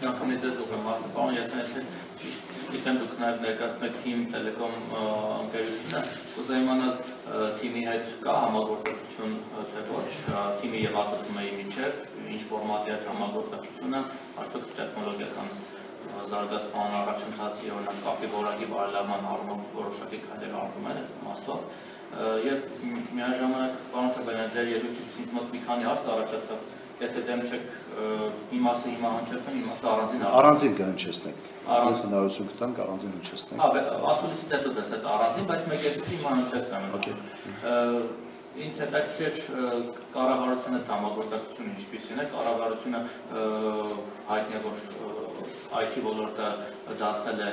Նախնի դες ուղղեմ հարցը, պարոն, ես նայեցի գիտեմ դուք նաև ներկայացնում եք Team Telecom ընկերությունը, կուզեի իմանալ թիմի հետ կա համագործակցություն թե ոչ, թիմի եւ ԱՏՍՄ-ի միջև, ինչ ֆորմատի է համագործակցությունը, արդյոք տեխնոլոգիական զարգացման առաջընթացի օրինակ կապի որակի բարելավման առումով որոշակի քայլեր արվում են մասով եւ միաժամանակ պարոն Շաբանյան ձեր ելույթից ինձ մոտ մի քանի հարց առաջացավ եթե դեմ չեք մի մասը հիմա հնչեցնեմ, մի մասը առանձին առանձին կհնչեցնենք։ Ես հնարավորություն կտանք առանձին հնչեցնենք։ Հա, ասուլիսից հետո դες այդ առանձին, բայց մեկ երկուսի հիմա հնչեցնեմ։ Okay։ Ինձ հետաքրքիր կառավարության հետ համագործակցությունը ինչպիսին է, կառավարությունը հայտնի է, որ IT ոլորտը դասել է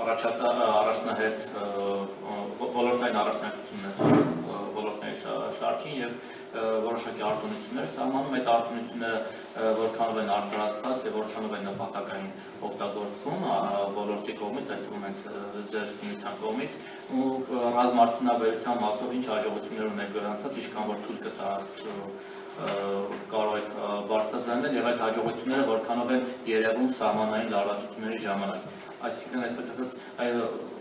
առաջնահերթ ոլորտային առաջնակցություններ ոլորտների շարքին եւ որոշակի արտոնություններ սահմանում, այդ արտոնությունները որքանով են արտարացված եւ որքանով են նպատակային օգտագործվում ոլորտի կողմից, այս թվում հենց ձեր միության կողմից ու ռազմարտունաբերության մասով ինչ հաջողություններ ունեք գրանցած, ինչքան որ թույլ կտա կարող եք բարձրացնել եւ այդ հաջողությունները որքանով են երևում սահմանային լարվածությունների ժամանակ այսինքն այսպես ասած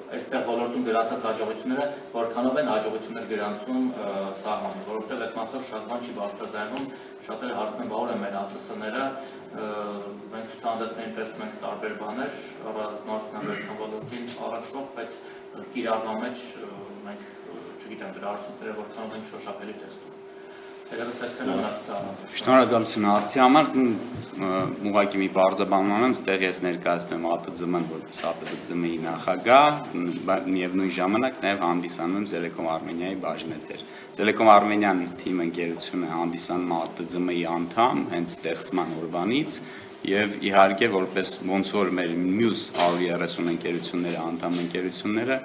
այստեղ ոլորտում գրանցած հաջողությունները որքանով են հաջողություններ գրանցում սահմանը, որովհետև այդ մասով շատ բան չի բարձրացնում, շատերը հարցնում բաղոր են մեր ԱՏՍ-ները, մենք ցուցահանդեսներին տեսնում ենք տարբեր բաներ, ռազմարտունաբերության ոլորտին առաջվող, բայց կիրառման մեջ մենք չգիտեմ դրա արդյունքները որքանով են շոշափելի տեսնում։ Շնորհակալություն հարցի համար ուղղակի մի բարձաբանում եմ, ստեղ ես ներկայացնում եմ ԱՏԶՄ-ն որպես ԱՏՎԾՄ-ի նախագահ, եւ նույն ժամանակ նաեւ հանդիսանում եմ Զելեկոմ Արմենիայի բաժնետեր։ Զելեկոմ Արմենիան թիմ ընկերությունը հանդիսանում ԱՏԶՄ-ի անդամ հենց ստեղծման օրվանից եւ իհարկե որպես ոնց որ մեր մյուս 130 ընկերությունները, անդամ ընկերությունները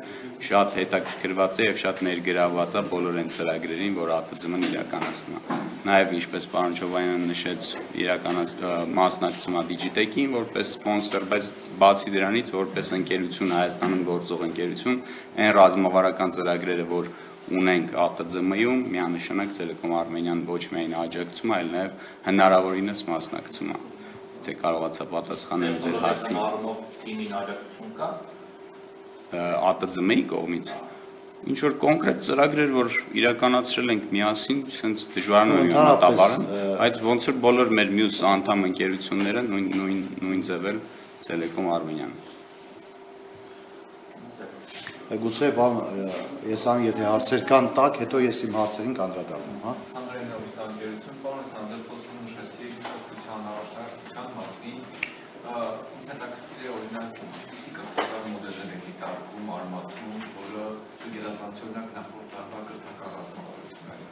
շատ հետաքրքրված է եւ շատ ներգրավված է բոլոր այն ծրագրերին, որ ԱՏԶՄ-ն իրականացնում է։ Նաեւ ինչպես պարոն Չովանյանը նշեց, իրականացնում մասնակցում է Digitech-ին որպես սպոնսոր, բայց բացի դրանից որպես ընկերություն Հայաստանում գործող ընկերություն, այն ռազմավարական ծրագրերը, որ ունենք ԱՏԶՄ-ում, միանշանակ Telecom Armenian ոչ միայն աջակցում, այլ նաև հնարավորինս մասնակցում է թե կարողացա պատասխանել ձեր հարցին։ Առումով թիմին աջակցություն կա։ ԱՏԶՄ-ի կողմից ինչ որ կոնկրետ ծրագրեր, որ իրականացրել ենք միասին, ցենց դժվարանում եմ մտաբարել, բայց ոնց որ բոլոր մեր մյուս անդամ ընկերությունները նույն նույն նույն ձևել Telecom Armenian։ Գուցե բան ես ան եթե հարցեր կան տակ, հետո ես իմ հարցերին կանդրադառնամ, հա։ Անդրեյ Նավիստան ընկերություն, պարոն Սանդել խոսքում նշեցի կրթության առաջարկության մասին։ Ինձ հետաքրքիր է օրինակ ինչպիսի կրթական մոդելներ եք դիտարկում, արմատում, որը գերազանցորնակ նախորդ տարվա կրթական ռազմավարությունների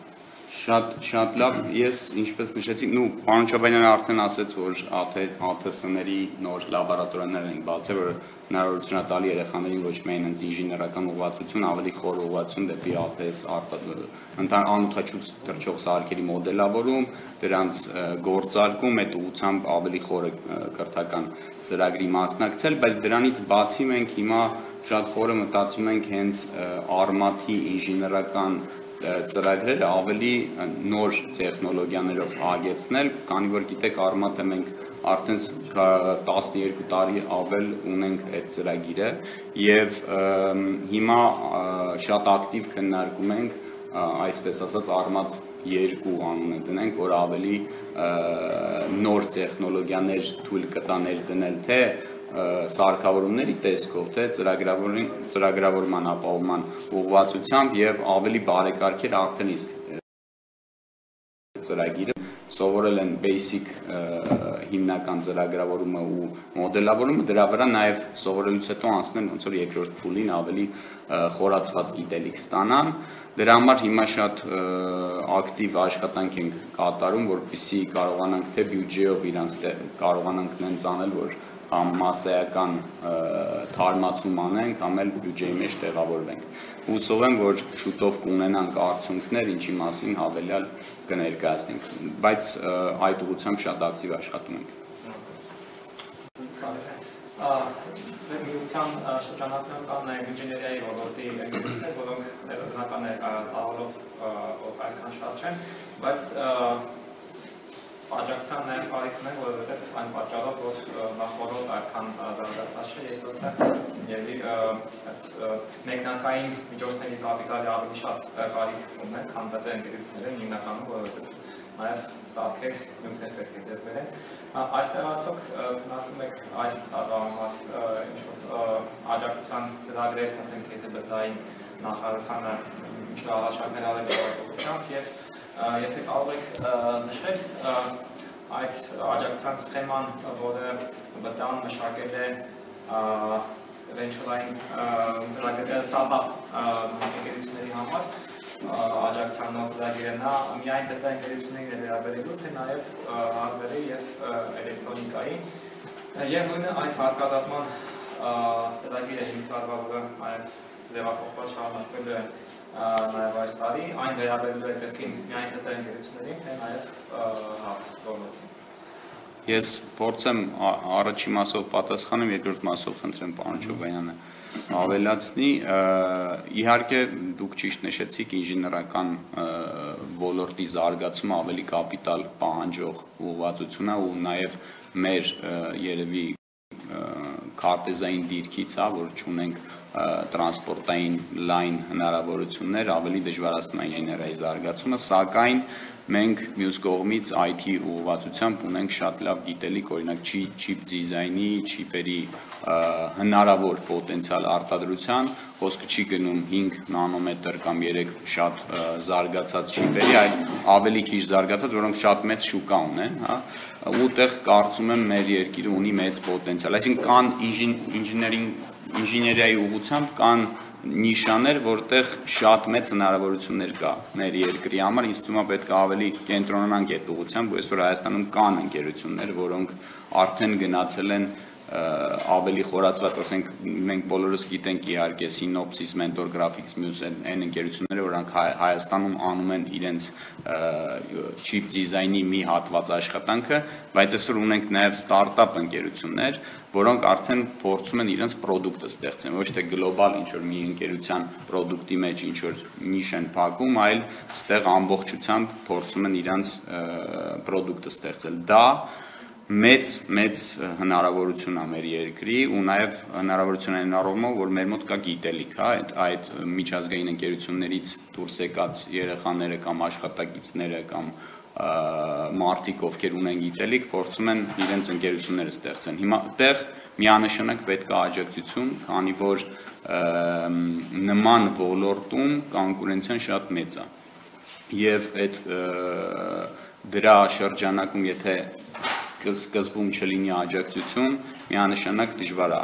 Շատ շատ լավ։ Ես ինչպես նշեցի, նու պարոն Չաբանյանը արդեն ասաց, որ ԱԹՍ-ների նոր լաբորատորիաներ են բացել, որը հնարավորություն է տալի երեխաներին ոչ միայն հենց ինժեներական ուղղվածություն, ավելի խոր ուղղվածություն դեպի ԱԹՍ անօթաչուց թռչող սարքերի մոդելավորում, դրանց գործարկում, այդ ուղղությամբ ավելի խորը կրթական ծրագրի մասնակցել, բայց դրանից բացի մենք հիմա շատ խորը մտածում ենք հենց արմաթի ինժեներական ծրագրերը ավելի նոր տեխնոլոգիաներով հագեցնել, քանի որ գիտեք արմատը մենք արդեն 12 տարի ավել ունենք այդ ծրագիրը եւ հիմա շատ ակտիվ քննարկում ենք այսպես ասած արմատ երկու անունը դնենք, որ ավելի նոր տեխնոլոգիաներ թույլ կտա ներդնել թե սարքավորումների տեսքով, թե ծրագրավորման ծրագրավորման ապահովման ուղղվածությամբ եւ ավելի բարեկարգեր արդեն իսկ ծրագիրը սովորել են basic հիմնական ծրագրավորումը ու մոդելավորումը, դրա վրա նաև սովորելուց հետո անցնել ոնց որ երկրորդ փուլին ավելի խորացված գիտելիք ստանան։ Դրա համար հիմա շատ ակտիվ աշխատանք ենք կատարում, որպեսզի կարողանանք թե բյուջեով իրանց կարողանանք նենց անել, որ կամ massայական թարմացում անենք, կամ էլ բյուջեի մեջ տեղավորվենք։ Հուսով եմ, որ շուտով կունենանք արդյունքներ, ինչի մասին հավելյալ կներկայացնենք, բայց այդ ուղղությամբ շատ ակտիվ աշխատում ենք։ Միության շրջանակներում կան նաև ինժեներիայի ոլորտի ընկերություններ, որոնք է ծավալով այդքան շատ չեն, բայց աջակցության նաև կարիք ունենք, որովհետև այն պատճառով, որ նախորդ այդքան զարգացած չէ, երկրորդը երևի այդ մեկնակային միջոցների կապիտալի ավելի շատ կարիք ունենք, քան ՏՏ ընկերությունները հիմնականում, որովհետև նաև սարքեր, նյութեր պետք է ձեռք բերեն։ Այստեղ արդյոք գնահատում եք այս տարվա համար ինչ-որ աջակցության ծրագրեր, ասենք, եթե բրդային նախարարությանը ինչ-որ առաջարկներ արել ժողովրդությամբ եւ եթե կարող եք նշել այդ աջակցության սխեման, որը բտան մշակել է venture-ային ծրագրերը ստարտափ ընկերությունների համար աջակցության նոր ծրագիրը նա միայն դեպի ընկերություններին է վերաբերելու, թե նաև հարվերի եւ էլեկտրոնիկայի եւ նույնը այդ հարկազատման ծրագիրը 5 տարվա որը նաև ձևափոխված շարունակվել է նաև այս տարի, այն վերաբերելու է կրկին միայն դեպի ընկերություններին, թե նաև ոլորտին։ Ես փորձեմ առաջի մասով պատասխանեմ, երկրորդ մասով խնդրեմ պարոն Չոբայանը ավելացնի իհարկե դուք ճիշտ նշեցիք ինժեներական ոլորտի զարգացումը ավելի կապիտալ պահանջող ուղղվածություն է ու նաև մեր երևի քարտեզային դիրքից, հա, որ ճունենք տրանսպորտային լայն հնարավորություններ, ավելի դժվարացնում է ինժեներիայի զարգացումը, սակայն մենք մյուս կողմից IT ուղղվածությամբ ունենք շատ լավ գիտելիք, օրինակ չիպ դիզայնի, չիպերի հնարավոր պոտենցիալ արտադրության, խոսքը չի գնում 5 նանոմետր կամ 3 շատ զարգացած չիպերի, այլ ավելի քիչ զարգացած, որոնք շատ մեծ շուկա ունեն, հա, ուտեղ կարծում եմ մեր երկիրը ունի մեծ պոտենցիալ։ Այսինքն կան ինժեներինգ ինժեներիայի ուղղությամբ կան նիշաներ, որտեղ շատ մեծ հնարավորություններ կա մեր երկրի համար, ինձ թվում է պետք է ավելի կենտրոնանանք այդ ուղղությամբ, ու այսօր Հայաստանում կան ընկերություններ, որոնք արդեն գնացել են ավելի խորացված, ասենք մենք բոլորս գիտենք իհարկե Synopsys, Mentor Graphics, մյուս այն ընկերությունները, որոնք Հայաստանում անում են իրենց chip design-ի մի հատված աշխատանքը, բայց այսօր ունենք նաև ստարտափ ընկերություններ, որոնք արդեն փորձում են իրենց product-ը ստեղծեն, ոչ թե գլոբալ ինչ որ մի ընկերության product-ի մեջ ինչ որ նիշ են փակում, այլ ստեղ ամբողջությամբ փորձում են իրենց product-ը ստեղծել։ Դա մեծ մեծ հնարավորություն է մեր երկրի ու նաև հնարավորություն այն առումով, որ մեր մոտ կա գիտելիք, հա, այդ այդ միջազգային ընկերություններից դուրս եկած երեխաները կամ աշխատակիցները կամ մարդիկ, ովքեր ունեն գիտելիք, փորձում են իրենց ընկերությունները ստեղծեն։ Հիմա այդտեղ միանշանակ պետք է աջակցություն, քանի որ նման ոլորտում կոնկուրենցիան շատ մեծ է։ Եվ այդ դրա շրջանակում եթե սկզբում չլինի աջակցություն, միանշանակ դժվար է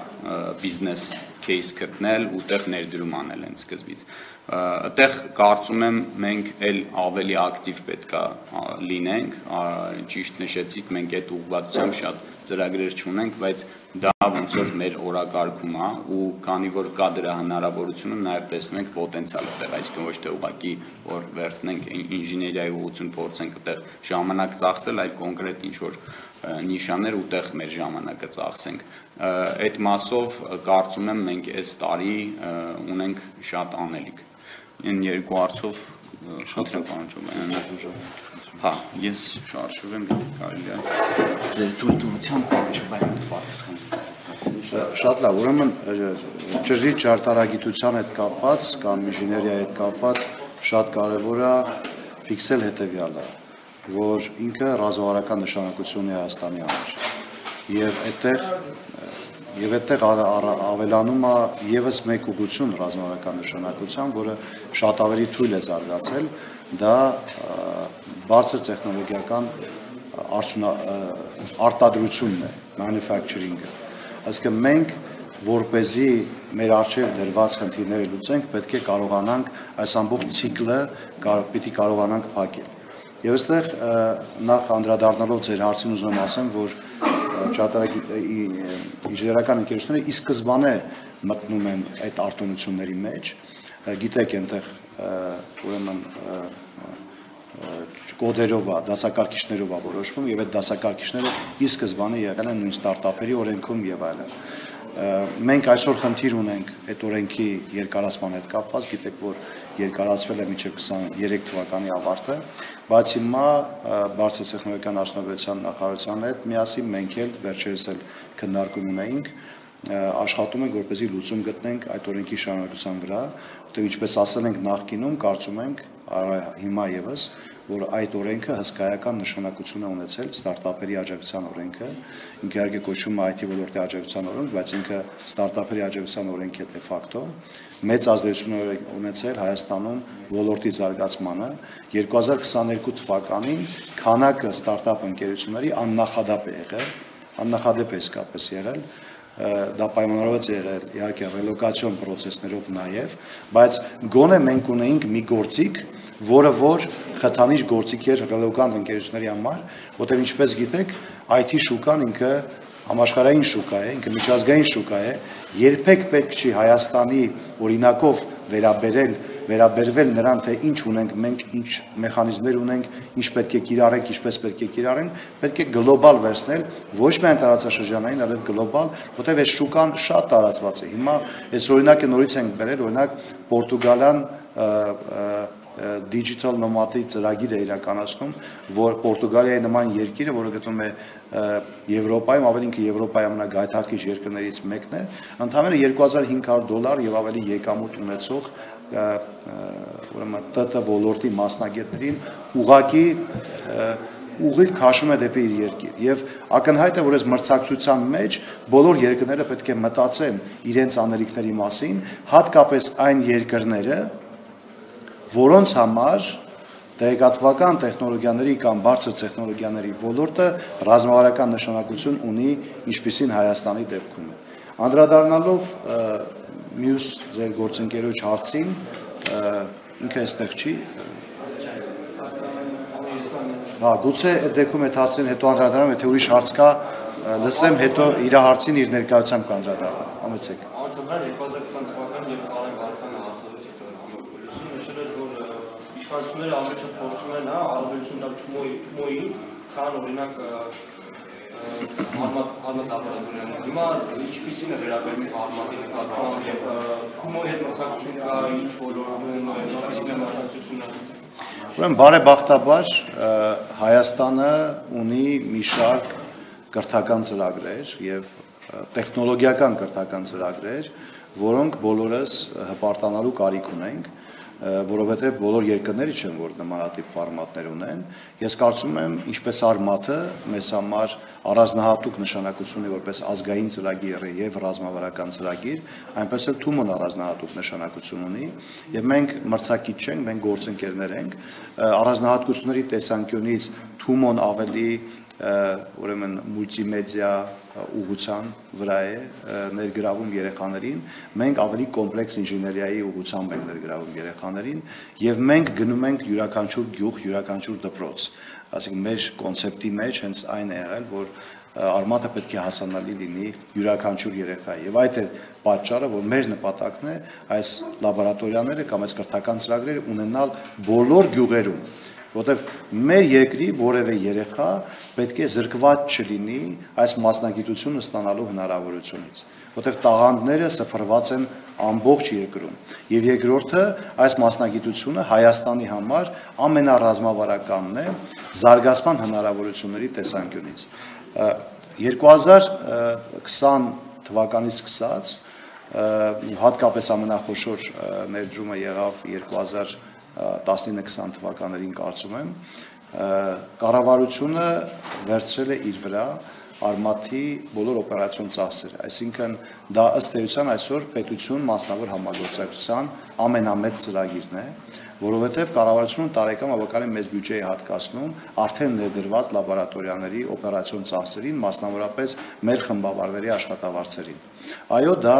բիզնես case գտնել ու տեղ ներդրում անել այն սկզբից։ Այդտեղ կարծում եմ մենք էլ ավելի ակտիվ պետքա լինենք, ճիշտ նշեցիք, մենք այդ ուղղվածությամբ շատ ծրագրեր չունենք, բայց դա ոնց որ մեր օրակարգում է ու քանի որ կա դրա հնարավորությունը, նաև տեսնում ենք պոտենցիալը այդտեղ, այսինքն ոչ թե ուղղակի որ վերցնենք ինժեներիայի ուղղություն փորձենք այդտեղ ժամանակ ծախսել, այլ կոնկրետ ինչ որ նիշաներ ուտեղ մեր ժամանակը ծախսենք։ Այդ մասով կարծում եմ մենք այս տարի ունենք շատ անելիք։ Այն երկու հարցով խնդրեմ պարոն Չոբյանյան։ Հա, ես շարժվեմ, եթե կարելի է։ Ձեր թույլտվությամբ պարոն Չոբյանյան պատասխան։ Շատ լավ, ուրեմն ջրի ճարտարագիտության հետ կապված կամ ինժեներիայի հետ կապված շատ կարևոր է ֆիքսել հետևյալը որ ինքը ռազմավարական նշանակություն է Հայաստանի համար։ Եվ այդտեղ եւ այդտեղ ավելանում է եւս մեկ ուղություն ռազմավարական նշանակության, որը շատ ավելի թույլ է զարգացել, դա բարձր տեխնոլոգիական արդյունա արտադրությունն է, manufacturing-ը։ Այսինքն մենք որպեսզի մեր արժեվ դրված խնդիրները լուծենք, պետք է կարողանանք այս ամբողջ ցիկլը պիտի կարողանանք փակել։ Եվ այստեղ նախ անդրադառնալով ձեր հարցին ուզում եմ ասեմ, որ ինժեներական ընկերությունները ի սկզբանե մտնում են այդ արտոնությունների մեջ, գիտեք այնտեղ ուրեմն կոդերով է, դասակարգիչներով է որոշվում եւ այդ դասակարգիչները ի սկզբանե եղել են նույն ստարտափերի օրենքում եւ այլն։ մենք այսօր խնդիր ունենք այդ օրենքի երկարացման հետ կապված, գիտեք որ երկարացվել է մինչև 23 թվականի ավարտը, բայց հիմա բարձր տեխնոլոգիական արդյունաբերության նախարարության հետ միասին մենք էլ վերջերս էլ քննարկում ունեինք աշխատում ենք որպեսզի լուծում գտնենք այդ օրենքի շարունակության վրա, որտեղ ինչպես ասել ենք նախկինում, կարծում ենք հիմա եւս որ այդ օրենքը հսկայական նշանակություն է ունեցել ստարտափերի աջակցության օրենքը։ Ինքը իհարկե կոչվում է IT ոլորտի աջակցության օրենք, բայց ինքը ստարտափերի աջակցության օրենք է դե ֆակտո մեծ ազդեցություն ունեցել Հայաստանում ոլորտի զարգացմանը։ 2022 թվականին քանակը ստարտափ ընկերությունների աննախադեպ է եղել, աննախադեպ է իսկապես եղել դա պայմանավորված եղել իհարկե ռելոկացիոն process-ներով նաև, բայց գոնե մենք ունեինք մի գործիք, որը որ խթանիչ գործիք էր ռելոկանտ ընկերությունների համար, որտեղ ինչպես գիտեք, IT շուկան ինքը համաշխարհային շուկա է, ինքը միջազգային շուկա է, երբեք պետք չի Հայաստանի օրինակով վերաբերել վերաբերվել նրան, թե ինչ ունենք մենք, ինչ մեխանիզմներ ունենք, ինչ պետք է կիրառենք, ինչպես պետք է կիրառենք, պետք է գլոբալ վերցնել, ոչ միայն տարածաշրջանային, այլև գլոբալ, որտեղ այս շուկան շատ տարածված է։ Հիմա այս օրինակը նորից ենք բերել, օրինակ Պորտուգալան digital nomad-ի ծրագիր է իրականացնում, որ Պորտուգալիայի նման երկիրը, որը գտնվում է Եվրոպայում, ավելի ինքը Եվրոպայի ամենագայթակղիչ երկրներից մեկն է, ընդհանրապես 2500 դոլար եւ ավելի եկամուտ ունեցող ուրեմն ՏՏ ոլորտի մասնագետներին ուղակի ուղիղ քաշում է դեպի իր երկիր եւ ակնհայտ է որ այս մրցակցության մեջ բոլոր երկրները պետք է մտածեն իրենց անելիքների մասին հատկապես այն երկրները որոնց համար տեղեկատվական տեխնոլոգիաների կամ բարձր տեխնոլոգիաների ոլորտը ռազմավարական նշանակություն ունի ինչպիսին Հայաստանի դեպքում է անդրադառնալով մյուս ձեր գործընկերոջ հարցին ինքը այստեղ չի Հա, գուցե այդ դեպքում այդ հարցին հետո անդրադառնամ, եթե ուրիշ հարց կա, լսեմ, հետո իր հարցին իր ներկայությամբ կանդրադառնամ։ Համեցեք։ Աջոբրան 2020 թվականին երբ Կարեն Վարդյանը հարցազրույց է տվել նշել էր, որ իշխանությունները ավելի շատ փորձում են հա արվելություն տալ Թումոյի Թումոյի, քան օրինակ հարմատ ապարատուրան։ Հիմա ինչպիսին է վերաբերվում հարմատի նկատմամբ եւ Թումոյի հետ մրցակցություն կա ինչ ոլորտում, ինչպիսին է մրցակցությունը Ուրեմն բարեբախտաբար Հայաստանը ունի մի շարք կրթական ծրագրեր եւ տեխնոլոգիական կրթական ծրագրեր, որոնք բոլորս հպարտանալու կարիք ունենք որովհետև բոլոր երկրները չեն, որ նմանատիպ ֆորմատներ ունեն։ Ես կարծում եմ, ինչպես արմաթը մեզ համար առանձնահատուկ նշանակություն ունի որպես ազգային ծրագիր եւ ռազմավարական ծրագիր, այնպես էլ Թումոն առանձնահատուկ նշանակություն ունի եւ մենք մրցակից չենք, մենք գործընկերներ ենք։ Առանձնահատկությունների տեսանկյունից Թումոն ավելի ուրեմն մուլտիմեդիա ուղղության վրա է ներգրավում երեխաներին, մենք ավելի կոմպլեքս ինժեներիայի ուղղությամբ ենք ներգրավում երեխաներին եւ մենք գնում ենք յուրաքանչյուր գյուղ, յուրաքանչյուր դպրոց։ Այսինքն մեր կոնցեպտի մեջ հենց այն է եղել, որ արմատը պետք է հասանալի լինի յուրաքանչյուր երեխայի։ Եվ այդ է պատճառը, որ մեր նպատակն է այս լաբորատորիաները կամ այս կրթական ծրագրերը ունենալ բոլոր գյուղերում որտեվ մեր երկրի որևէ երեխա պետք է զրկված չլինի այս մասնագիտությունը ստանալու հնարավորությունից որտեվ տաղանդները սփռված են ամբողջ երկրում եւ երկրորդը այս մասնագիտությունը Հայաստանի համար ամենառազմավարականն է զարգացման հնարավորությունների տեսանկյունից 2020 թվականից սկսած հատկապես ամենախոշոր ներդրումը եղավ 2000 19-20 թվականներին կարծում եմ կառավարությունը վերցրել է իր վրա արմաթի բոլոր օպերացիոն ծախսերը, այսինքն դա ըստ էության այսօր պետություն մասնավոր համագործակցության ամենամեծ ծրագիրն է, որովհետև կառավարությունը տարեկան բավականին մեծ բյուջե է հատկացնում արդեն ներդրված լաբորատորիաների օպերացիոն ծախսերին, մասնավորապես մեր խմբավարների աշխատավարձերին։ Այո, դա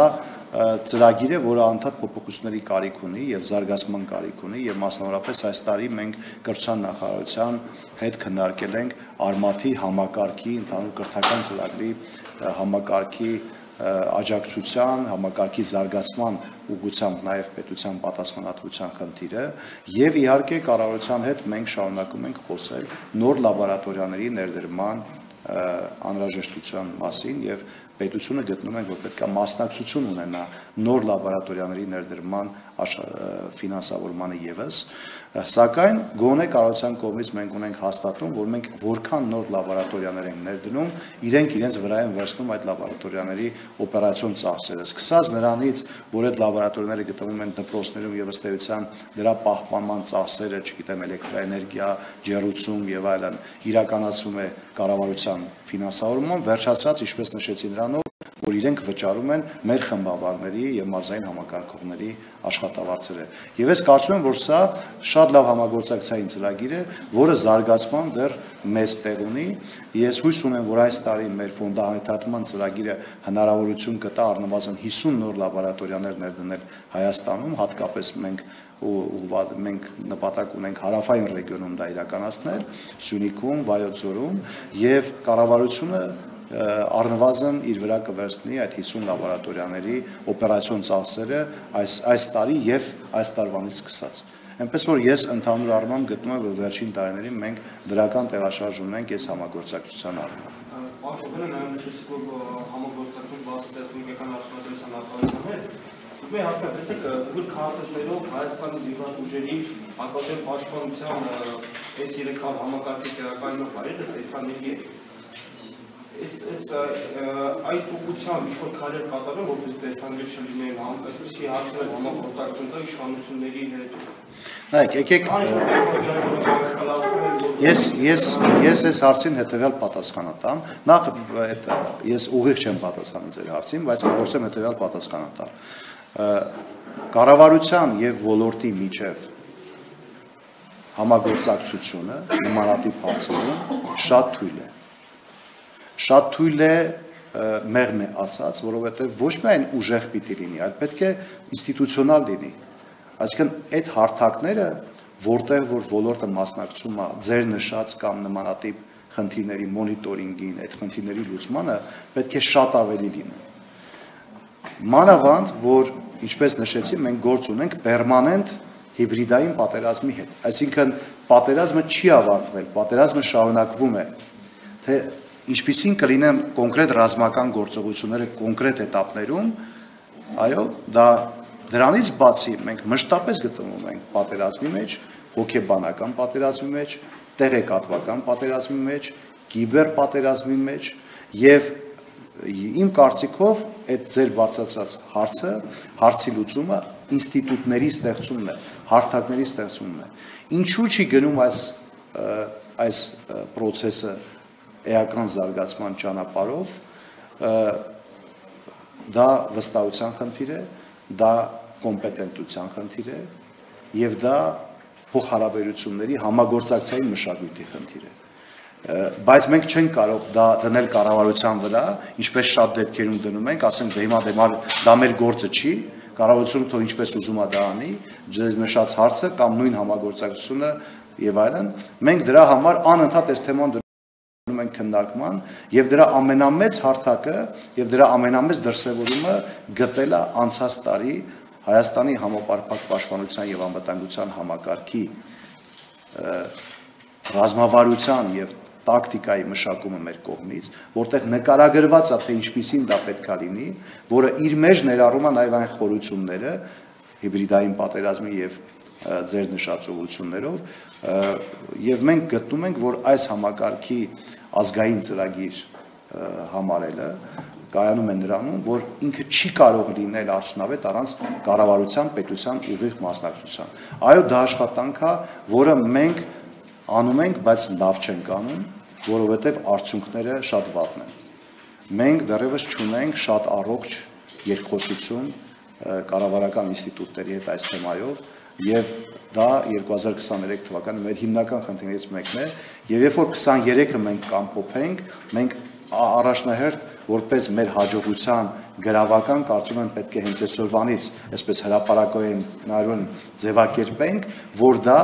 ծրագիր է, որը անդադ փոփոխությունների կարիք ունի եւ զարգացման կարիք ունի եւ մասնավորապես այս տարի մենք կրթության նախարարության հետ քննարկել ենք արմաթի համակարգի ընդհանուր կրթական ծրագրի համակարգի աջակցության, համակարգի զարգացման ուղղությամբ նաև պետության պատասխանատվության խնդիրը եւ իհարկե կառավարության հետ մենք շարունակում ենք խոսել նոր լաբորատորիաների ներդրման անհրաժեշտության մասին եւ պետությունը գտնում ենք, որ պետք է մասնակցություն ունենա նոր լաբորատորիաների ներդրման ֆինանսավորմանը եւս, սակայն գոնե կառավարության կողմից մենք ունենք հաստատում, որ մենք որքան նոր լաբորատորիաներ ենք ներդնում, իրենք իրենց վրա են վերցնում այդ լաբորատորիաների օպերացիոն ծախսերը։ Սկսած նրանից, որ այդ լաբորատորիաները գտնվում են դպրոցներում եւ ըստ էության դրա պահպանման ծախսերը, չգիտեմ, էլեկտրաէներգիա, ջերուցում եւ այլն, իրականացում է կառավարության ֆինանսավորման, վերջացած, ինչպես նշեցի նրանով, որ իրենք վճարում են մեր խմբավարների եւ մարզային համակարգողների աշխատավարձերը։ Եվ ես կարծում եմ, որ սա շատ լավ համագործակցային ծրագիր է, որը զարգացման դեռ մեծ տեղ ունի։ Ես հույս ունեմ, որ այս տարի մեր ֆոնդահայտատման ծրագիրը հնարավորություն կտա առնվազն 50 նոր լաբորատորիաներ ներդնել Հայաստանում, հատկապես մենք ու ուղղված մենք նպատակ ունենք հարավային ռեգիոնում դա իրականացնել, Սյունիքում, Վայոց ձորում եւ կառավարությունը առնվազն իր վրա կվերցնի այդ 50 լաբորատորիաների օպերացիոն ծախսերը այս այս տարի եւ այս տարվանից սկսած։ Այնպես որ ես ընդհանուր առմամբ գտնում եմ, որ վերջին տարիներին մենք դրական տեղաշարժ ունենք այս համագործակցության առումով։ Շոբյանը նաև նշեցիք, որ համագործակցություն բացի տուրկիական արդյունաբերության նախարարության հետ Դե հասկացեք, ուղղ քարտեզներով Հայաստանի զինված ուժերի հակաձև պաշտպանության այս 3 համակարգի տեղակայնող բարերը տեսանելի է այս այս այդ ուղղությամբ ինչ-որ քայլեր կատարել, որպես տեսանելի չլինեն, այսպեսի հարցեր համագործակցություն կա իշխանությունների հետ։ Նայեք, եկեք Ես ես ես այս հարցին հետեւյալ պատասխանը տամ։ Նախ այդ ես ուղիղ չեմ պատասխանում ձեր հարցին, բայց փորձեմ հետեւյալ պատասխանը տամ։ Կառավարության եւ ոլորտի միջև համագործակցությունը նմանատիպ հարցերում շատ թույլ է շատ թույլ է մեղմ է ասած, որովհետև ոչ միայն ուժեղ պիտի լինի, այլ պետք է ինստիտուցիոնալ լինի։ Այսինքն այդ հարթակները, որտեղ որ ոլորտը մասնակցում է ձեր նշած կամ նմանատիպ խնդիրների մոնիտորինգին, այդ խնդիրների լուծմանը պետք է շատ ավելի լինեն։ Մանավանդ, որ ինչպես նշեցի, մենք գործ ունենք պերմանենտ հիբրիդային պատերազմի հետ։ Այսինքն պատերազմը չի ավարտվել, պատերազմը շարունակվում է։ Թե ինչպիսին կլինեն կոնկրետ ռազմական գործողությունները կոնկրետ этаպներում, այո, դա դրանից բացի մենք մշտապես գտնվում ենք պատերազմի մեջ, հոգեբանական պատերազմի մեջ, տեղեկատվական պատերազմի մեջ, կիբեր պատերազմի մեջ եւ իմ կարծիքով այդ ձեր բացացած հարցը, հարցի լուծումը ինստիտուտների ստեղծումն է, հարթակների ստեղծումն է։ Ինչու՞ չի գնում այս այս process-ը էական զարգացման ճանապարհով դա վստահության խնդիր է, դա կոմպետենտության խնդիր է եւ դա փոխհարաբերությունների համագործակցային մշակույթի խնդիր է բայց մենք չենք կարող դա դնել կառավարության վրա, ինչպես շատ դեպքերում դնում ենք, ասենք դե հիմա դե դա մեր գործը չի, կառավարությունը թող ինչպես ուզում է դա անի, ձեր նշած հարցը կամ նույն համագործակցությունը եւ այլն, մենք դրա համար անընդհատ այս թեման դնում ենք քննարկման եւ դրա ամենամեծ հարթակը եւ դրա ամենամեծ դրսեւորումը գտել է անցած տարի Հայաստանի համապարփակ պաշտպանության եւ անվտանգության համակարգի ռազմավարության եւ տակտիկայի մշակումը մեր կողմից, որտեղ նկարագրված է թե ինչպիսին դա պետքա լինի, որը իր մեջ ներառում է նաեւ այն խորությունները հիբրիդային պատերազմի եւ ձեր նշած ուղություններով եւ մենք գտնում ենք, որ այս համակարգի ազգային ծրագիր համարելը կայանում է նրանում, որ ինքը չի կարող լինել արդյունավետ առանց կառավարության, պետության ուղիղ մասնակցության։ Այո, դա աշխատանք է, որը մենք անում ենք, բայց լավ չենք անում, որովհետև արդյունքները շատ վատն են։ Մենք դեռևս չունենք շատ առողջ երկխոսություն կառավարական ինստիտուտների հետ այս թեմայով եւ դա 2023 թվականի մեր հիմնական խնդիրներից մեկն է եւ երբ որ 23-ը մենք կամփոփենք մենք առաջնահերթ որպես մեր հաջողության գրավական կարծում եմ պետք է հենց այսօրվանից այսպես հրաապարակային նայրուն ձևակերպենք, որ դա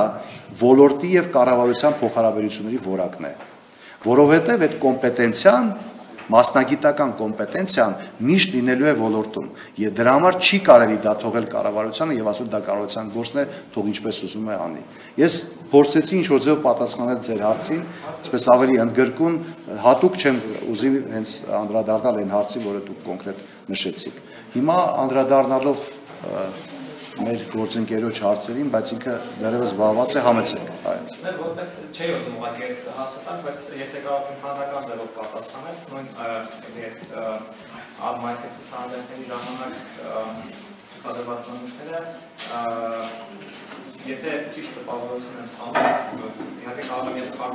ոլորտի եւ կառավարության փոխհարաբերությունների որակն է, որովհետեւ այդ կոմպետենցիան մասնագիտական կոմպետենցիան միշտ լինելու է ոլորտում եւ դրա համար չի կարելի դա թողել կառավարությանը եւ ասել դա կառավարության գործն է, թող ինչպես ուզում է անի։ Ես փորձեցի ինչ որ ձեւ պատասխանել ձեր հարցին, այսպես ավելի ընդգրկուն հատուկ չեմ ուզի հենց անդրադառնալ այն հարցին, որը դուք կոնկրետ նշեցիք։ Հիմա անդրադառնալով մեր գործընկերոջ հարցերին, բայց ինքը դեռևս զբաղված է համեցեք այդ։ Մեր որպես չի ուզում ուղղակի այդ հասցնել, բայց եթե կարող ընդհանրական ձևով պատասխանել, նույն այդ ալմայքի ցուցահանդեսների ժամանակ ցուցադրված նմուշները եթե ճիշտ տպավորություն եմ ստանում, իհարկե կարող եմ ես չեմ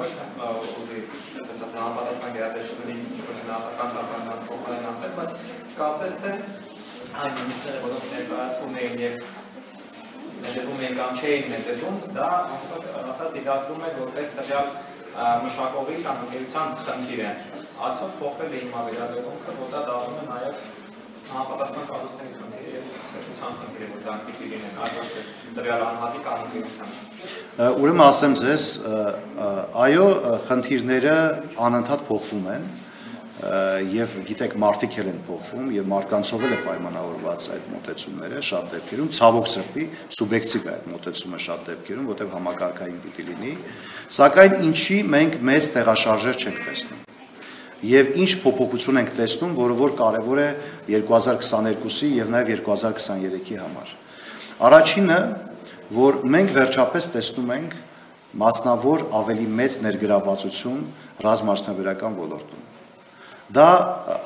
ուզի, այսպես ասած, համապատասխան գերատեսչությունների ինչ-որ նախական տականած փոխարեն ասել, բայց կարծես թե այն նմուշները, որոնք ներկայացվում էին եւ ներդրում էին կամ չէին ներդրում, դա ասած դիտարկվում է որպես տվյալ մշակողի կամ ընկերության խնդիր է։ Ացով փոխվել է հիմա վերաբերումքը, որ դա դառնում է նաև համապատասխան կառույցների խնդիր եւ քրթության խնդիր, որ դա պիտի լինեն այլ տվյալ անհատի կամ ընկերության։ Ուրեմն ասեմ ձեզ, այո, խնդիրները անընդհատ փոխվում են եւ գիտեք մարդիկ էլ են փոխվում եւ մարդկանցով էլ է պայմանավորված այդ մոտեցումները շատ դեպքերում ցավոք սրտի սուբյեկտիվ է այդ մոտեցումը շատ դեպքերում որտեղ համակարգային պիտի լինի սակայն ինչի մենք մեծ տեղաշարժեր չենք տեսնում եւ ինչ փոփոխություն ենք տեսնում որը որ կարեւոր է 2022-ի եւ նաեւ 2023-ի համար առաջինը որ մենք վերջապես տեսնում ենք մասնավոր ավելի մեծ ներգրավվածություն ռազմաճնաբերական ոլորտում Դա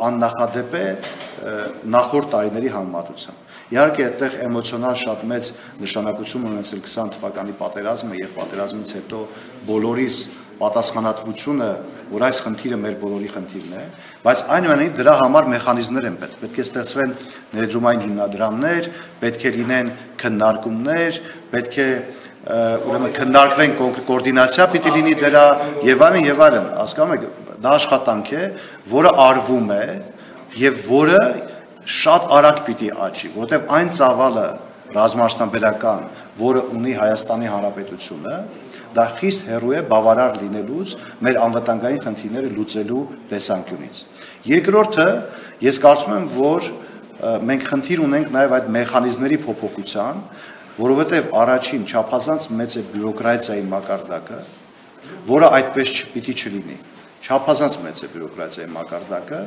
աննախադեպ է նախորդ տարիների համեմատությամբ։ Իհարկե այդտեղ էմոցիոնալ շատ մեծ նշանակություն ունեցել 20 թվականի պատերազմը եւ պատերազմից հետո բոլորիս պատասխանատվությունը, որ այս խնդիրը մեր բոլորի խնդիրն է, բայց այնուամենայնիվ դրա համար մեխանիզմներ են պետք։ Պետք է ստեղծվեն ներդրումային հիմնադրամներ, պետք է լինեն քննարկումներ, պետք է ուրեմն քննարկվեն կոորդինացիա պիտի լինի դրա եւ այլն եւ այլն հասկանում եք Դա աշխատանք է, որը արվում է եւ որը շատ արագ պիտի աճի, որովհետեւ այն ծավալը ռազմաշտամբերական, որը ունի Հայաստանի Հանրապետությունը, դա խիստ հեռու է բավարար լինելուց մեր անվտանգային խնդիրները լուծելու տեսանկյունից։ Երկրորդը, ես կարծում եմ, որ մենք խնդիր ունենք նաև այդ մեխանիզմների փոփոխության, որովհետև առաջին չափազանց մեծ է բյուրոկրատիայի մակարդակը, որը այդպես չպիտի չլինի չափազանց մեծ է բյուրոկրատիայի մակարդակը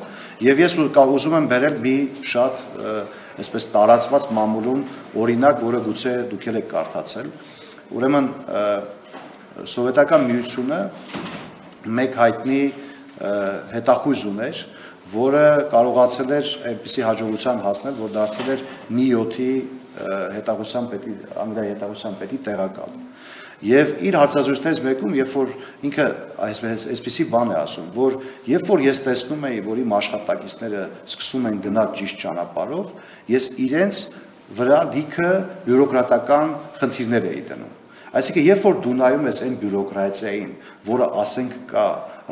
եւ ես ուզում եմ բերել մի շատ այսպես տարածված մամուլում օրինակ, որը գուցե դուք եք կարդացել։ Ուրեմն սովետական միությունը մեկ հայտնի հետախույզ ուներ, որը կարողացել էր այնպիսի հաջողության հասնել, որ դարձել էր մի 7-ի հետախության պետի, անգլիայի հետախության պետի տեղակալ։ Եվ իր հարցազրույցներից մեկում, երբ որ ինքը այսպես այսպեսի բան է ասում, որ երբ որ ես տեսնում եի, որ իմ աշխատակիցները սկսում են գնալ ճիշտ ճանապարհով, ես իրենց վրա լիքը բյուրոկրատական խնդիրներ էի դնում։ Այսինքն, երբ որ դու նայում ես այն բյուրոկրատիային, որը ասենք կա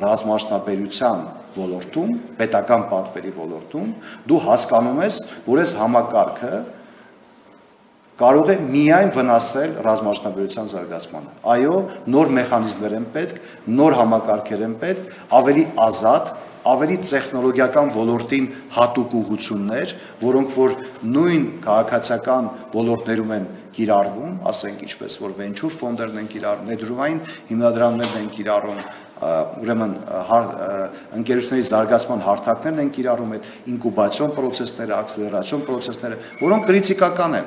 ռազմաշտաբերության ոլորտում, պետական պատվերի ոլորտում, դու հասկանում ես, որ այս համակարգը կարող է միայն վնասել ռազմաշնաբերության զարգացմանը։ Այո, նոր մեխանիզմներ են պետք, նոր համակարգեր են պետք, ավելի ազատ, ավելի տեխնոլոգիական ոլորտին հատուկ ուղություններ, որոնք որ նույն քաղաքացիական ոլորտներում են կիրառվում, ասենք ինչպես որ venture ֆոնդերն են կիրառում, ներդրումային հիմնադրամներն են կիրառում, ուրեմն ընկերությունների զարգացման հարթակներն են կիրառում այդ ինկուբացիոն process-ները, ակսելերացիոն process-ները, որոնք կրիտիկական են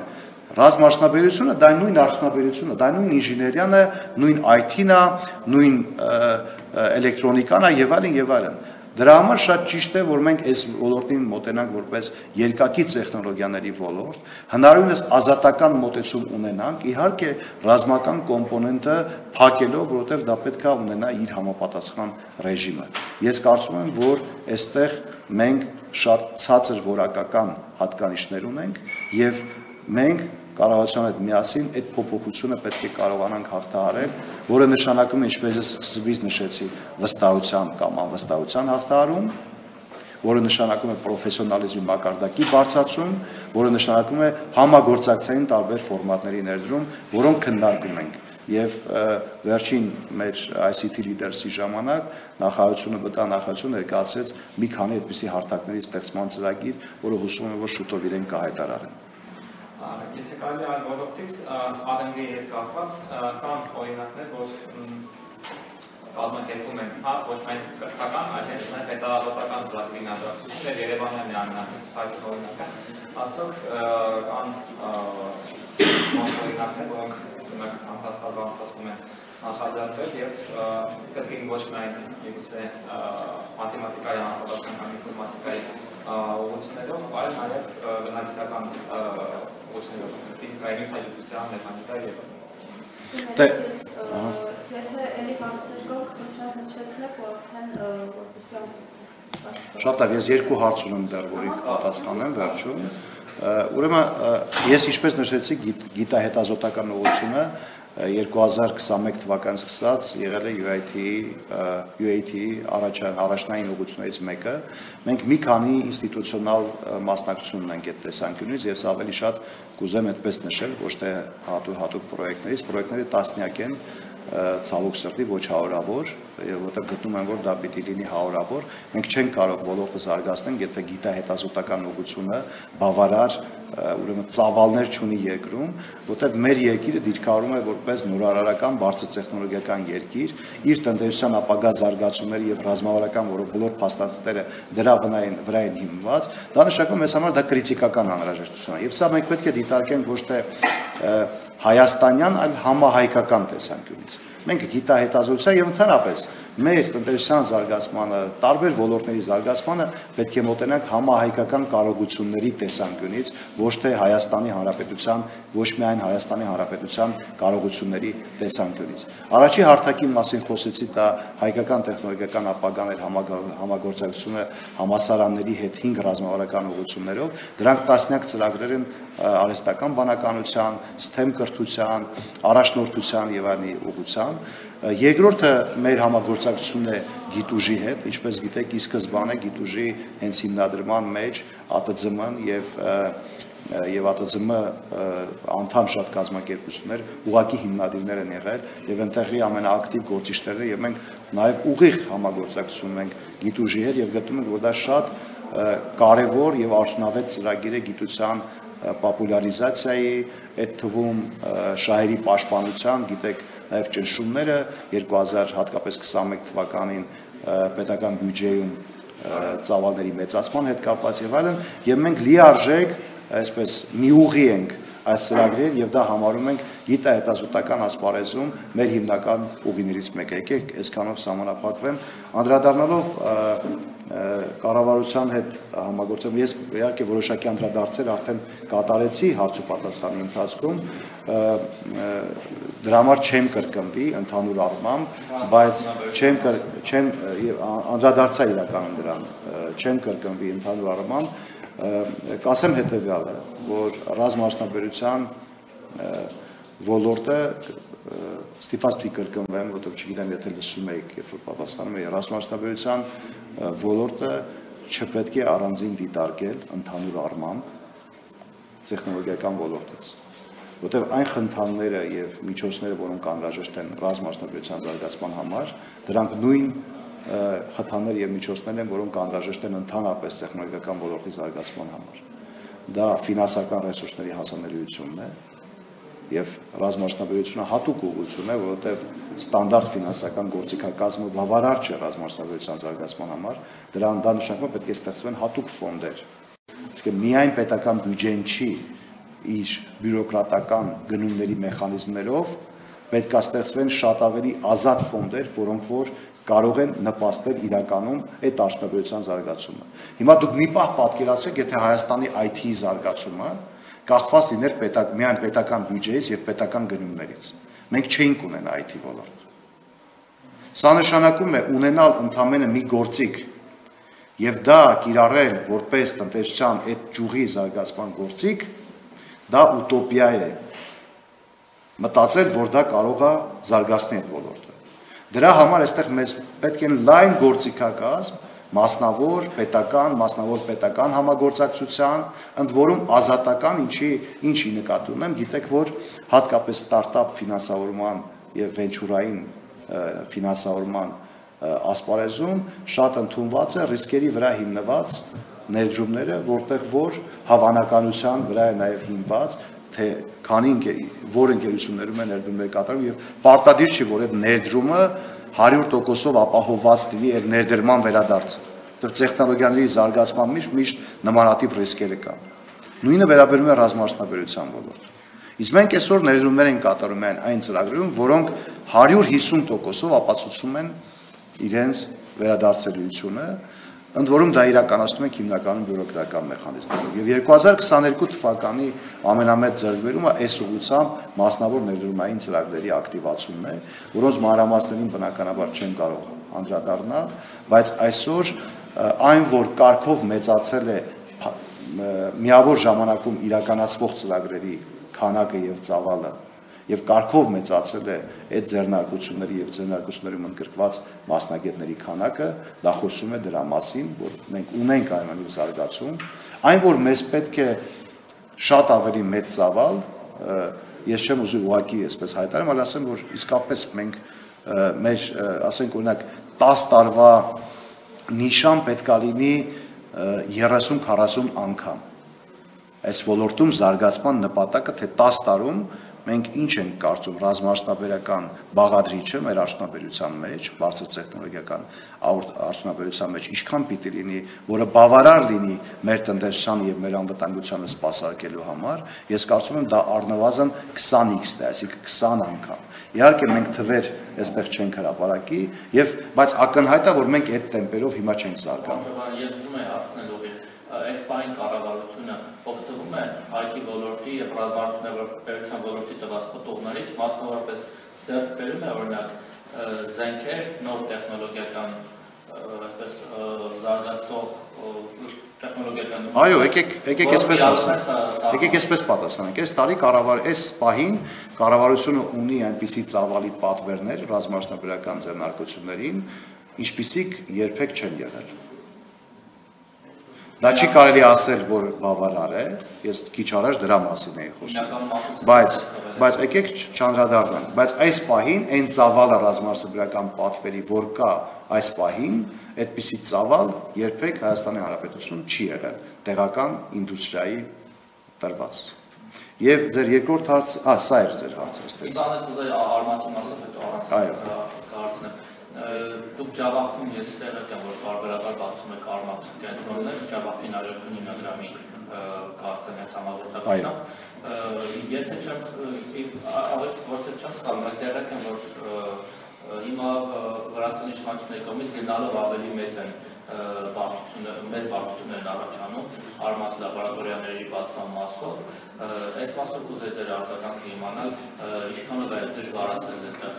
Ռազմաշնաբերությունը դա նույն արդյունաբերությունը, դա նույն ինժեներիան է, նույն IT-ն է, նույն էլեկտրոնիկան է եւ այլն եւ այլն։ Դրա համար շատ ճիշտ է, որ մենք այս ոլորտին մոտենանք որպես երկակի տեխնոլոգիաների ոլորտ, հնարավորինս ազատական մոտեցում ունենանք, իհարկե ռազմական կոմպոնենտը փակելով, որովհետև դա պետք է ունենա իր համապատասխան ռեժիմը։ Ես կարծում եմ, որ այստեղ մենք շատ ցածր որակական հատկանիշներ ունենք եւ մենք կառավարության հետ միասին այդ փոփոխությունը պետք է կարողանանք հաղթահարել, որը նշանակում է ինչպես ես սկզբից նշեցի, վստահության կամ անվստահության հաղթահարում, որը նշանակում է պրոֆեսիոնալիզմի մակարդակի բարձրացում, որը նշանակում է համագործակցային տարբեր ֆորմատների ներդրում, որոնք քննարկում ենք եւ վերջին մեր ICT Leaders-ի ժամանակ նախարարությունը բտա նախարարությունը ներկայացրեց մի քանի այդպիսի հարթակների ստեղծման ծրագիր, որը հուսում եմ որ շուտով իրեն կհայտարարեն։ Եթե կարելի այլ ոլորտից ԱԴՆԳ-ի հետ կապված կան օրինակներ, որ կազմակերպում են հա ոչ միայն քրթական, այլ հենց նաև հետազոտական ծրագրի նախաձեռնություններ Երևանն է ամենապես ցայսը օրինակը։ Հացող կան օրինակներ, որոնք օրինակ անցած տարվա ընթացքում են նախաձեռնվել եւ կրկին ոչ միայն միգուցե ա, մաթեմատիկայի համապատասխան կամ ինֆորմատիկայի ուղղություններով, այլ նաև բնագիտական ուղղություններով, ֆիզիկայի, նյութագիտության, մեխանիկայի եւ Դե- Եթե էլի հարցեր կա, խնդրեմ հնչեցնեք, որ արդեն որպեսզի Շատ լավ, ես երկու հարց ունեմ դեռ, որին կպատասխանեմ վերջում։ Ուրեմն ես ինչպես նշեցի, գիտ- գիտահետազոտական ուղղությունը 2021 թվականից սկսած եղել է UAT-ի առաջան առաջնային ուղղություններից մեկը։ Մենք մի քանի ինստիտուցիոնալ մասնակցություն ունենք այդ տեսանկյունից եւ ավելի շատ կուզեմ այդպես նշել, ոչ թե հատուկ հատուկ պրոյեկտներից, պրոյեկտների տասնյակ են ցավոք սրտի ոչ հարյուրավոր, եւ որտեղ գտնում են, որ դա պիտի լինի հարյուրավոր, մենք չենք կարող ոլորտը զարգացնել, եթե գիտահետազոտական ուղղությունը բավարար ուրեմն ծավալներ չունի երկրում, որտեղ մեր երկիրը դիրքավորում է որպես նորարարական բարձր տեխնոլոգիական երկիր, իր տնտեսության ապագա զարգացումների եւ ռազմավարական բոլոր փաստաթղթերը դրա վրա են վրա են հիմնված, դա նշանակում է մեզ համար դա քրիտիկական անհրաժեշտություն է։ Եվ սա մենք պետք է դիտարկենք ոչ թե հայաստանյան, այլ համահայկական տեսանկյունից։ Մենք գիտահետազոտության եւ ընդհանրապես մեր տնտեսության զարգացմանը, տարբեր ոլորտների զարգացմանը պետք է մոտենանք համահայկական կարողությունների տեսանկյունից, ոչ թե Հայաստանի Հանրապետության, ոչ միայն Հայաստանի Հանրապետության կարողությունների տեսանկյունից։ Առաջի հարթակի մասին խոսեցի դա հայկական տեխնոլոգիական ապագաներ համագա- համագործակցությունը համասարանների հետ 5 ռազմավարական ուղղություններով, դրանք տասնյակ ծրագրեր են արհեստական բանականության, STEM կրթության, առաջնորդության եւ այլնի ուղղությամբ։ Երկրորդը մեր համագործակցությունն է գիտուժի հետ, ինչպես գիտեք, ի սկզբանե գիտուժի հենց հիմնադրման մեջ ԱՏԾՄ-ն եւ եւ ԱՏԾՄ անդամ շատ կազմակերպություններ ուղակի հիմնադիրներ են եղել եւ այնտեղի ամենաակտիվ գործիչներն եւ մենք նաեւ ուղիղ համագործակցություն ունենք գիտուժի հետ եւ գտնում ենք որ դա շատ կարևոր եւ արդյունավետ ծրագիր է գիտության պոպուլարիզացիայի, այդ թվում շահերի պաշտպանության, գիտեք, նաև ճնշումները 2000 հատկապես 21 թվականին պետական բյուջեում ծավալների մեծացման հետ կապված եւ այլն, եւ մենք լիարժեք, այսպես մի ուղի ենք այս ծրագրեր եւ դա համարում ենք գիտահետազոտական ասպարեզում մեր հիմնական ուղիներից մեկը։ Եկեք այսքանով սահմանափակվեմ, անդրադառնալով կառավարության հետ համագործակցում ես իհարկե որոշակի անդրադարձեր արդեն կատարեցի հարց ու պատասխանի ընթացքում դրա համար չեմ կրկնվի ընդհանուր առմամբ բայց չեմ չեմ անդրադարձա իրականում դրան չեմ կրկնվի ընդհանուր առմամբ կասեմ հետեւյալը որ ռազմաասնաբերության ը, ոլորտը ը, ստիպված պիտի կրկնվեմ, որովհետև չգիտեմ, եթե լսում եք, երբ որ պատասխանում եք, ռազմաասնաբերության ը, ոլորտը չպետք է առանձին դիտարկել ընդհանուր առմամբ տեխնոլոգիական ոլորտից որտեղ այն խնդանները եւ միջոցները, որոնք անհրաժեշտ են ռազմաասնաբերության զարգացման համար, դրանք նույն խթաններ եւ միջոցներ են, որոնք անհրաժեշտ են ընդհանրապես տեխնոլոգիական ոլորտի զարգացման համար։ Դա ֆինանսական ռեսուրսների հասանելիությունն է եւ ռազմաասնաբերությունը հատուկ ուղղություն է, որովհետեւ ստանդարտ ֆինանսական գործիքակազմը բավարար չէ ռազմաասնաբերության զարգացման համար, դրան դա նշանակում պետք է ստեղծվեն հատուկ ֆոնդեր։ Իսկ միայն պետական բյուջեն չի իր բյուրոկրատական գնումների մեխանիզմներով պետք է ստեղծվեն շատ ավելի ազատ ֆոնդեր, որոնք որ կարող են նպաստել իրականում այդ արդյունաբերության զարգացումը։ Հիմա դուք մի պահ պատկերացրեք, եթե Հայաստանի IT-ի զարգացումը կախված լիներ պետակ միայն պետական բյուջեից եւ պետական գնումներից։ Մենք չէինք ունենա IT ոլորտ։ Սա նշանակում է ունենալ ընդամենը մի գործիք եւ դա կիրառել որպես տնտեսության այդ ճյուղի զարգացման գործիք, դա ուտոպիա է։ Մտածել, որ դա կարող է զարգացնել այդ ոլորտը։ Դրա համար այստեղ մեզ պետք են լայն գործիքակազմ, մասնավոր, պետական, մասնավոր պետական համագործակցության, ընդ որում ազատական, ինչի ինչի նկատի ունեմ, գիտեք, որ հատկապես ստարտափ ֆինանսավորման եւ վենչուրային ֆինանսավորման ասպարեզում շատ ընդունված է ռիսկերի վրա հիմնված ներդրումները, որտեղ որ հավանականության վրա է նաև հիմնված, թե քանի որ ընկերություններում է ներդրումներ կատարում եւ պարտադիր չի, որ այդ ներդրումը 100%-ով ապահովված լինի այդ ներդրման վերադարձը։ Դեռ տեխնոլոգիաների զարգացման մեջ միշտ նմանատիպ ռիսկերը կան։ Նույնը վերաբերում է ռազմաճնաբերության ոլորտին։ Իսկ մենք այսօր ներդրումներ ենք կատարում այն այն ծրագրերում, որոնք 150%-ով ապացուցում են իրենց վերադարձելիությունը, ընդ որում դա իրականացնում ենք հիմնականում բյուրոկրատական մեխանիզմներով։ Եվ 2022 թվականի ամենամեծ ձեռքբերումը այս ուղղությամբ մասնավոր ներդրումային ծրագրերի ակտիվացումն է, որոնց մանրամասներին բնականաբար չեմ կարող անդրադառնալ, բայց այսօր այն, որ կարգով մեծացել է միավոր ժամանակում իրականացվող ծրագրերի քանակը եւ ծավալը եւ կարգով մեծացել է այդ ձեռնարկությունների եւ ձեռնարկություններում ընդգրկված մասնագետների քանակը, դա խոսում է դրա մասին, որ մենք ունենք այնուամենայնիվ զարգացում, այն որ մեզ պետք է շատ ավելի մեծ ծավալ, ես չեմ ուզում ուղակի այսպես հայտարարեմ, այլ ասեմ, որ իսկապես մենք մեր, ասենք օրինակ 10 տարվա նիշան պետքա լինի 30-40 անգամ այս ոլորտում զարգացման նպատակը թե 10 տարում մենք ինչ ենք կարծում ռազմաշտաբերական բաղադրիչը մեր արդյունաբերության մեջ, բարձր տեխնոլոգիական արդյունաբերության մեջ ինչքան պիտի լինի, որը բավարար լինի մեր տնտեսության եւ մեր անվտանգությանը սպասարկելու համար, ես կարծում եմ դա առնվազն 20x-ն է, այսինքն 20 անգամ։ Իհարկե մենք թվեր այստեղ չենք հրապարակի եւ բայց ակնհայտ է որ մենք այդ տեմպերով հիմա չենք զարգանում։ Ես ուզում եմ հարցնել ուղիղ այս պայն կառավարությունը է IT ոլորտի եւ ռազմարտունեության ոլորտի տված պատողներից, մասնավորապես ձեռք բերում է օրինակ զենքեր, նոր տեխնոլոգիական այսպես զարգացող տեխնոլոգիական Այո, եկեք եկեք այսպես ասենք։ Եկեք այսպես պատասխանենք։ Այս տարի կառավար այս պահին կառավարությունը ունի այնպիսի ծավալի պատվերներ ռազմարտունեական ձեռնարկություններին, ինչպիսիք երբեք չեն եղել։ Դա չի կարելի ասել, որ բավարար է, ես քիչ առաջ դրա մասին էի խոսում։ Բայց բայց եկեք չանդրադառնանք, բայց այս պահին այն ծավալը ռազմարտունեական պատվերի, որ կա այս պահին, այդպիսի ծավալ երբեք Հայաստանի Հանրապետությունում չի եղել տեղական ինդուստրիայի տրված։ Եվ ձեր երկրորդ հարց, ա, սա էր ձեր հարցը, ըստ էս։ Իբանը կուզեի արմատի մասը հետո Այո։ հարցնեմ դուք Java-ում ես տեղեկ եմ, որ բարբերաբար բացում եք արմատ կենտրոններ, Java-ին արժություն հիմնադրամի կարծեմ հետ համագործակցությամբ։ Եթե չեմ ավելի ոչ թե չեմ սխալվում, այլ տեղեկ եմ, որ հիմա Վրաստանի իշխանությունների կողմից գնալով ավելի մեծ են բարդությունը, մեծ բարդություններ առաջանում արմատ լաբորատորիաների բացման մասով։ Այս մասով կուզեի ձեր արտադրանքը իմանալ, ինչքանով է դժվարացել այդտեղ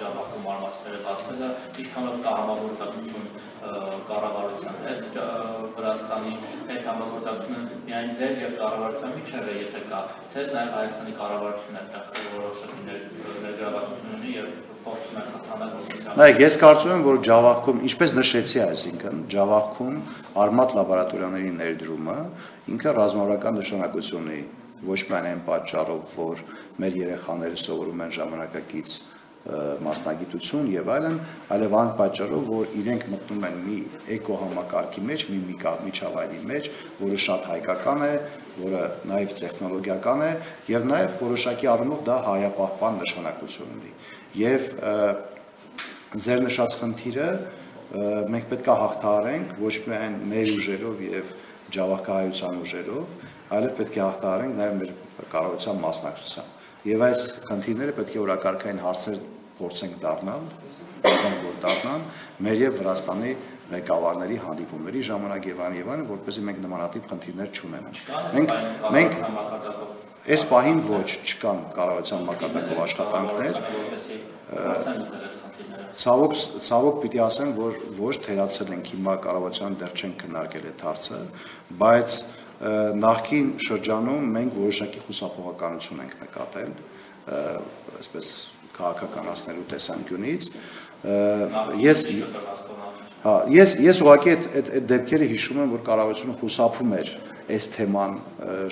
Java-ում արմատները բացելը, ինչքանով կա համագործակցություն կառավարության հետ, Վրաստանի հետ համագործակցությունը միայն ձեր եւ կառավարության միջև է, եթե կա, թե նաեւ Հայաստանի կառավարությունը այդտեղ որոշակի ներգրավվածություն ունի եւ փորձում է խթանել Նայեք, ես կարծում եմ, որ Java-ում, ինչպես նշեցի, այսինքն Java-ում արմատ լաբորատորիաների ներդրումը ինքը ռազմավարական նշանակություն ունի ոչ միայն այն պատճառով, որ մեր երեխաները սովորում են ժամանակակից մասնագիտություն եւ այլն, այլև այն պատճառով, որ իրենք մտնում են մի էկոհամակարգի մեջ, մի միջավայրի մեջ, որը շատ հայկական է, որը նաեւ տեխնոլոգիական է եւ նաեւ որոշակի առումով դա հայապահպան նշանակություն ունի։ Եվ ձեր նշած խնդիրը մենք պետք է հաղթահարենք ոչ միայն մեր ուժերով եւ ջավախկայության ուժերով, այլև պետք է հաղթահարենք նաեւ մեր կառավարության մասնակցությամբ։ Եվ այս խնդիրները պետք է օրակարգային հարցեր փորձենք դառնալ, դառնալ որ դառնան մեր եւ Վրաստանի ղեկավարների հանդիպումների ժամանակ եւ այլն եւ այլն, որպեսզի մենք նմանատիպ խնդիրներ չունենանք։ Մենք մենք այս պահին ոչ չկան կառավարության մակարդակով աշխատանքներ, Ցավոք ցավոք պիտի ասեմ, որ ոչ թերացել ենք հիմա կառավարության դեռ չեն քննարկել այդ հարցը, բայց նախքին շրջանում մենք որոշակի խուսափողականություն ենք նկատել, այսպես քաղաքականացնելու տեսանկյունից ես հա ես ես ուղղակի այդ այդ այդ դեպքերը հիշում եմ որ կառավարությունը խուսափում էր այս թեման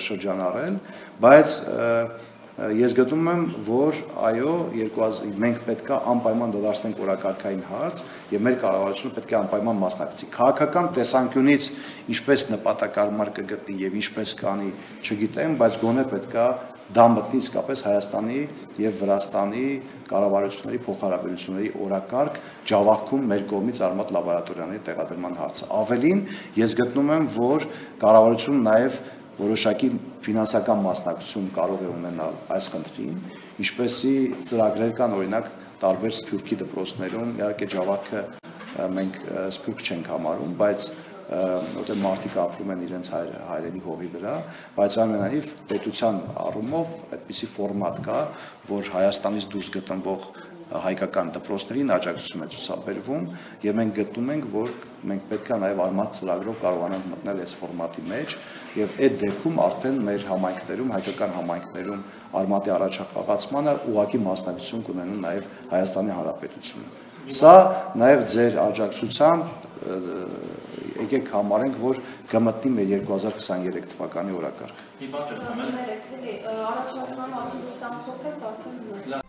շրջանառել բայց Ես գտնում եմ, որ այո, 2000 մենք պետքա անպայման դադարեցնենք օրակարգային հարց եւ մեր կառավարությունը պետք է անպայման մասնակցի։ Քաղաքական տեսանկյունից ինչպես նպատակարար կգտնի եւ ինչպես կանի, չգիտեմ, բայց գոնե պետքա դա մտնի իսկապես Հայաստանի եւ Վրաստանի կառավարությունների փոխհարաբերությունների օրակարգ Ջավախքում մեր կողմից արմատ լաբորատորիաների տեղադրման հարցը։ Ավելին, ես գտնում եմ, որ կառավարությունը նաեւ որոշակի ֆինանսական մասնակցություն կարող է ունենալ այս խնդրին, ինչպեսի ծրագրեր կան օրինակ տարբեր սփյուռքի դպրոցներում, իհարկե Ջավախը մենք սփյուռք չենք համարում, բայց որտեղ մարդիկ ապրում են իրենց հայր, հայրենի հողի վրա, բայց ամենայնիվ պետության առումով այդպիսի ֆորմատ կա, որ Հայաստանից դուրս գտնվող հայկական դպրոցներին աջակցություն է ցուցաբերվում եւ մենք գտնում ենք, որ մենք պետք է նաեւ արմատ ծրագրով կարողանանք մտնել այս ֆորմատի մեջ եւ այդ դեպքում արդեն մեր համայնքներում, հայկական համայնքներում արմատի առաջախաղացմանը ուղակի մասնակցություն կունենան նաեւ Հայաստանի Հանրապետությունը։ Սա նաեւ ձեր աջակցությամբ եկեք համարենք, որ կմտնի մեր 2023 թվականի օրակարգ։ Մի բան եմ, Ներեք, էլի առաջարկման ասում եմ սա փոքր արդեն